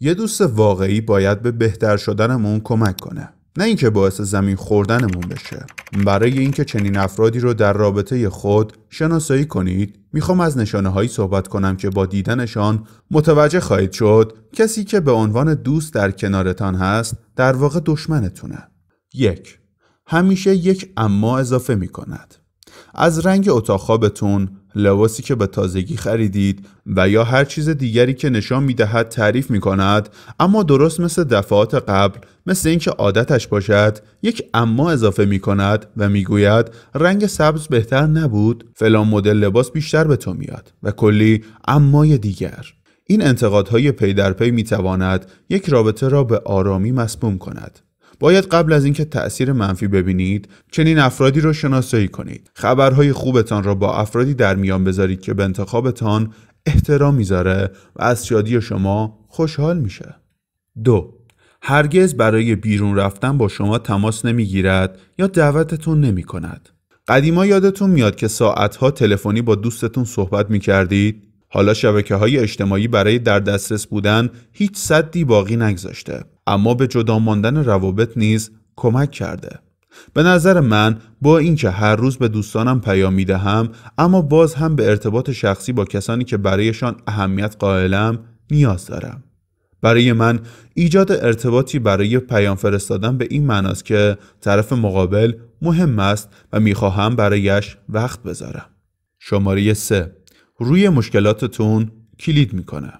یه دوست واقعی باید به بهتر شدنمون کمک کنه. نه اینکه باعث زمین خوردنمون بشه. برای اینکه چنین افرادی رو در رابطه خود شناسایی کنید می‌خوام از نشانه هایی صحبت کنم که با دیدنشان متوجه خواهید شد کسی که به عنوان دوست در کنارتان هست در واقع دشمنتونه. یک همیشه یک اما اضافه می کند از رنگ اتاق خوابتون لباسی که به تازگی خریدید و یا هر چیز دیگری که نشان می‌دهد تعریف می کند اما درست مثل دفعات قبل مثل اینکه عادتش باشد یک اما اضافه می کند و می‌گوید رنگ سبز بهتر نبود فلان مدل لباس بیشتر به تو میاد و کلی امای دیگر. این انتقادهای پی در پی می تواند یک رابطه را به آرامی مسموم کند. باید قبل از اینکه تأثیر منفی ببینید چنین افرادی را شناسایی کنید خبرهای خوبتان را با افرادی در میان بذارید که به انتخابتان احترام می‌ذاره و از شادی شما خوشحال میشه دو هرگز برای بیرون رفتن با شما تماس نمی‌گیرد یا دعوتتون نمی کند. قدیما یادتون میاد که ساعتها تلفنی با دوستتون صحبت می کردید؟ حالا شبکه های اجتماعی برای در دسترس بودن هیچ صدی باقی نگذاشته اما به جدا ماندن روابط نیز کمک کرده. به نظر من با اینکه هر روز به دوستانم پیام می دهم اما باز هم به ارتباط شخصی با کسانی که برایشان اهمیت قائلم نیاز دارم. برای من ایجاد ارتباطی برای پیام فرستادن به این معناست که طرف مقابل مهم است و می‌خواهم برایش وقت بذارم. شماره 3 روی مشکلاتتون کلید می‌کنه.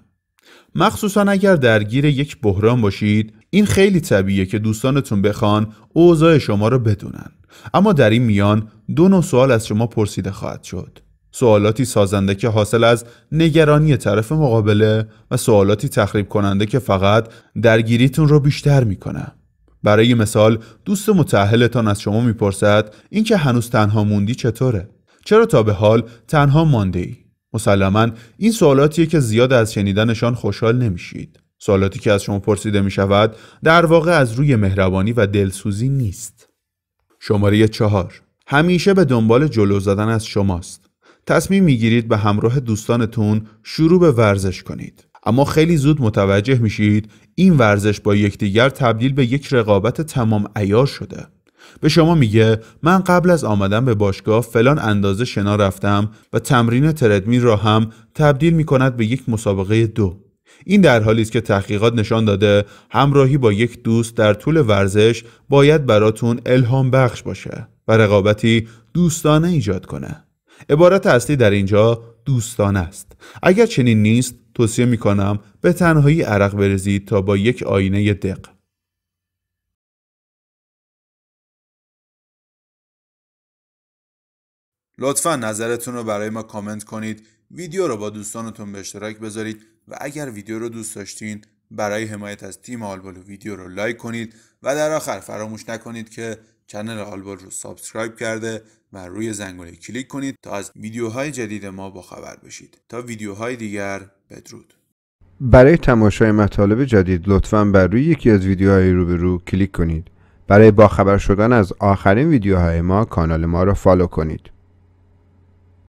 مخصوصا اگر درگیر یک بحران باشید این خیلی طبیعیه که دوستانتون بخوان اوضاع شما رو بدونن. اما در این میان دو نوع سوال از شما پرسیده خواهد شد. سوالاتی سازنده که حاصل از نگرانی طرف مقابله و سوالاتی تخریب کننده که فقط درگیریتون رو بیشتر می‌کنه. برای مثال دوست متأهلتان از شما می‌پرسد اینکه هنوز تنها موندی چطوره؟ چرا تا به حال تنها مانده ای مسلما این سوالاتیه که زیاد از شنیدنشان خوشحال نمیشید. سوالاتی که از شما پرسیده می شود در واقع از روی مهربانی و دلسوزی نیست. شماره چهار. همیشه به دنبال جلو زدن از شماست. تصمیم می‌گیرید به همراه دوستانتون شروع به ورزش کنید. اما خیلی زود متوجه میشید این ورزش با یکدیگر تبدیل به یک رقابت تمام ایار شده. به شما میگه من قبل از آمدن به باشگاه فلان اندازه شنا رفتم و تمرین تردمیل را هم تبدیل می‌کند به یک مسابقه دو. این در حالی است که تحقیقات نشان داده همراهی با یک دوست در طول ورزش باید براتون الهام بخش باشه و رقابتی دوستانه ایجاد کنه. عبارت اصلی در اینجا دوستانه است. اگر چنین نیست توصیه می کنم به تنهایی عرق برزید تا با یک آینه دق. لطفا نظرتون رو برای ما کامنت کنید. ویدیو رو با دوستانتون به اشتراک بذارید و اگر ویدیو رو دوست داشتین برای حمایت از تیم آلبول ویدیو رو لایک کنید و در آخر فراموش نکنید که کانال آلبول رو subscribe کرده و روی زنگوله کلیک کنید تا از ویدیوهای جدید ما با خبر بشید. تا ویدیوهای دیگر بدرود. برای تماشای مطالب جدید لطفا بر روی یکی از ویدیوهای روبرو کلیک کنید. برای باخبر شدن از آخرین ویدیوهای ما کانال ما را follow کنید.